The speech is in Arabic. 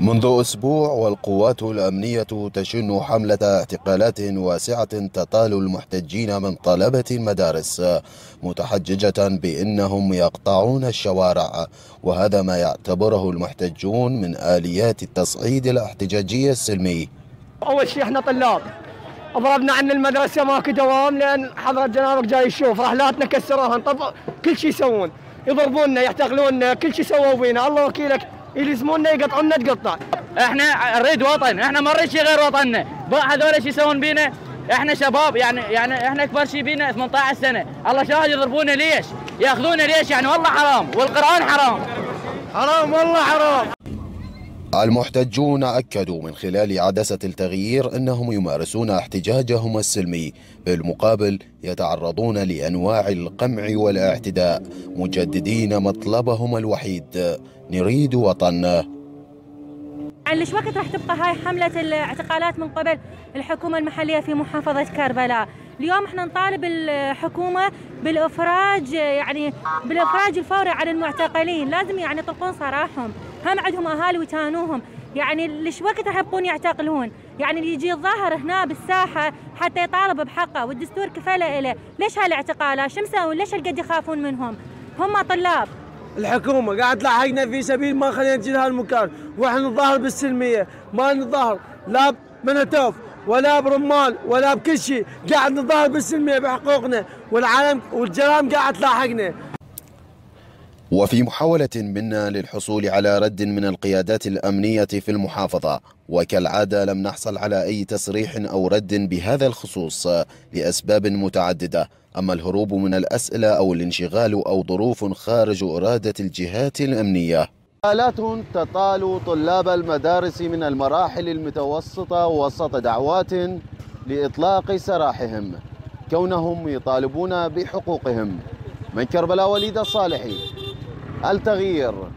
منذ أسبوع والقوات الأمنية تشن حملة اعتقالات واسعة تطال المحتجين من طلبة المدارس متحججة بأنهم يقطعون الشوارع وهذا ما يعتبره المحتجون من آليات التصعيد الاحتجاجي السلمي. أول شيء إحنا طلاب. ضربنا عن المدرسة ماكو دوام لأن حضرة جنابك جاي يشوف رحلاتنا كسروها كل شيء يسوون. يضربوننا يعتقلوننا كل شيء سووا بينا الله وكيلك. يلزمونا يقطعونا تقطع إحنا نريد وطن إحنا ما نريد شيء غير وطننا. هذول إيش يسوون بينا؟ إحنا شباب يعني يعني إحنا أكبر شيء بينا 18 سنة. الله شاهد يضربونا ليش؟ يأخذونا ليش؟ يعني والله حرام والقرآن حرام. حرام والله حرام. المحتجون أكدوا من خلال عدسة التغيير أنهم يمارسون احتجاجهم السلمي بالمقابل يتعرضون لأنواع القمع والاعتداء مجددين مطلبهم الوحيد. نريد وطن. يعني ليش وقت راح تبقى هاي حملة الاعتقالات من قبل الحكومة المحلية في محافظة كربلاء؟ اليوم إحنا نطالب الحكومة بالإفراج يعني بالإفراج الفوري عن المعتقلين لازم يعني يطلقون سراحهم هم عندهم أهالي ويتانوهم. يعني ليش وقت راح يبقون يعتقلون؟ يعني يجي الظاهر هنا بالساحة حتى يطالب بحقه والدستور كفله له ليش هالاعتقالات شو مسوون؟ ليش هالقد يخافون منهم؟ هم طلاب. الحكومة قاعد تلاحقنا في سبيل ما خلينا نجي لهالمكان وإحنا نظاهر بالسلمية. ما نظاهر. لا بمنتوف ولا برمال ولا بكل شيء. قاعد نظاهر بالسلمية بحقوقنا. والعالم والجرائم قاعد تلاحقنا. وفي محاولة منا للحصول على رد من القيادات الأمنية في المحافظة وكالعادة لم نحصل على أي تصريح أو رد بهذا الخصوص لأسباب متعددة. أما الهروب من الأسئلة أو الانشغال أو ظروف خارج إرادة الجهات الأمنية. آلات تطال طلاب المدارس من المراحل المتوسطة وسط دعوات لإطلاق سراحهم كونهم يطالبون بحقوقهم. من كربلاء وليد الصالحي التغيير.